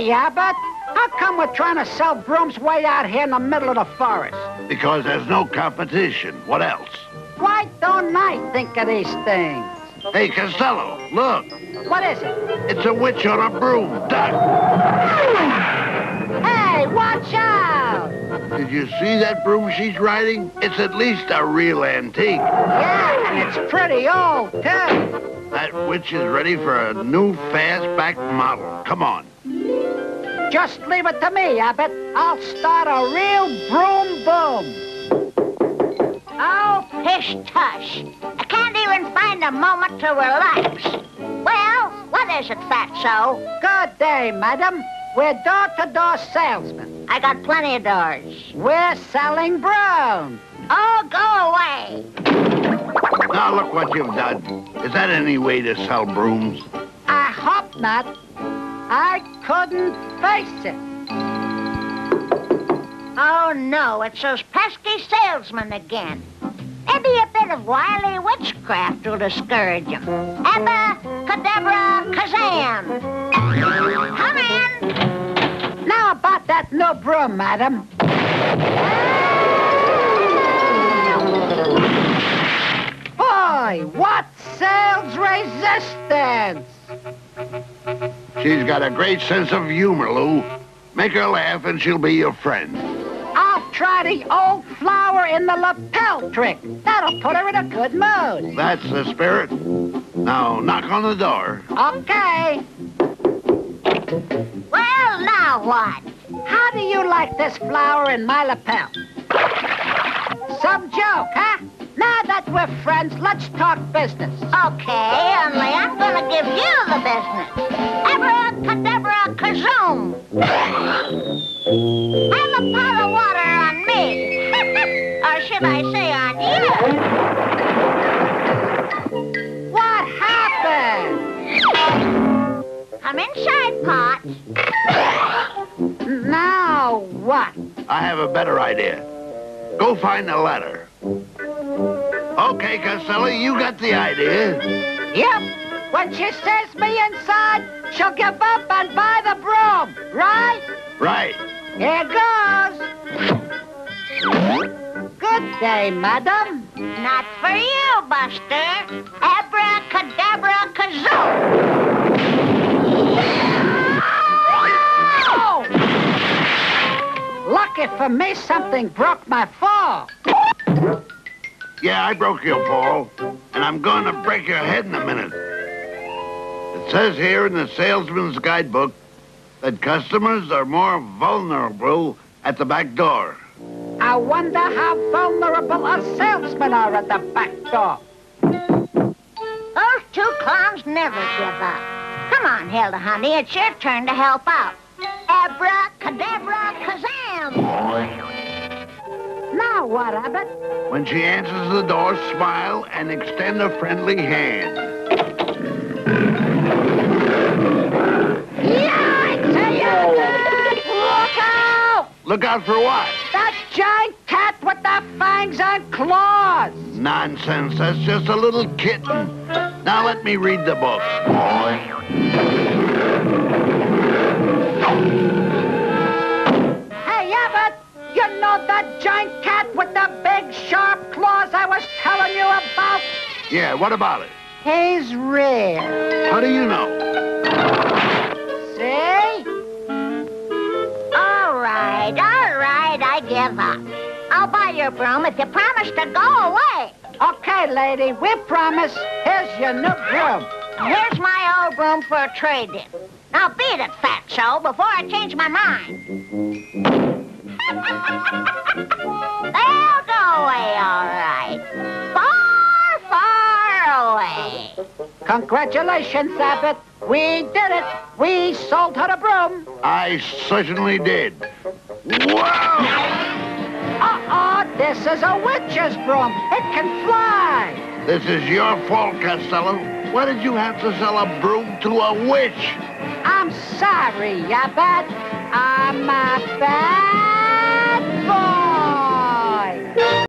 Hey, Abbott, how come we're trying to sell brooms way out here in the middle of the forest? Because there's no competition. What else? Why don't I think of these things? Hey, Costello, look. What is it? It's a witch on a broom. Duck! Hey, watch out! Did you see that broom she's riding? It's at least a real antique. Yeah, and it's pretty old, too. That witch is ready for a new fastback model. Come on. Just leave it to me, Abbott. I'll start a real broom boom. Oh, pish tush. I can't even find a moment to relax. Well, what is it, Fatso? Good day, madam. We're door-to-door salesmen. I got plenty of doors. We're selling brooms. Oh, go away. Now look what you've done. Is that any way to sell brooms? I hope not. I couldn't face it. Oh, no, it's those pesky salesmen again. Maybe a bit of wily witchcraft will discourage them. Abba, cadabra, kazam. Come in. Now about that new broom, madam. Boy, what sales resistance! She's got a great sense of humor, Lou. Make her laugh and she'll be your friend. I'll try the old flower in the lapel trick. That'll put her in a good mood. That's the spirit. Now, knock on the door. Okay. Well, now what? How do you like this flower in my lapel? Some joke, huh? Now that we're friends, let's talk business. Okay, only I'm gonna give you the business. Abracadabra kazoom. Have a pot of water on me. or should I say on you? What happened? Come inside, Pot. Now what? I have a better idea. Go find the letter. Okay, Costello, you got the idea. Yep. When she says me inside, she'll give up and buy the broom, right? Right. Here goes. Good day, madam. Not for you, Buster. Abracadabra kazoo. Lucky for me, something broke my fall. Yeah, I broke your fall, and I'm going to break your head in a minute. It says here in the salesman's guidebook that customers are more vulnerable at the back door. I wonder how vulnerable us salesmen are at the back door. Those two clowns never give up. Come on, Hilda, honey. It's your turn to help out. Abracadabra kazam. What, Abbott? When she answers the door, smile and extend a friendly hand. Look out! Look out for what? That giant cat with the fangs and claws! Nonsense, that's just a little kitten. Now let me read the book. Know that giant cat with the big sharp claws I was telling you about? Yeah, what about it? He's real. How do you know? See? All right, all right, I give up. I'll buy your broom if you promise to go away. Okay, lady, we promise. Here's your new broom. Here's my old broom for a trade-in. Now beat it, Fatso, before I change my mind. They'll go away, all right. Far, far away. Congratulations, Abbott. We did it. We sold her a broom. I certainly did. Wow! Uh-oh, this is a witch's broom. It can fly. This is your fault, Costello. Why did you have to sell a broom to a witch? I'm sorry, Abbott. I'm a bad boy.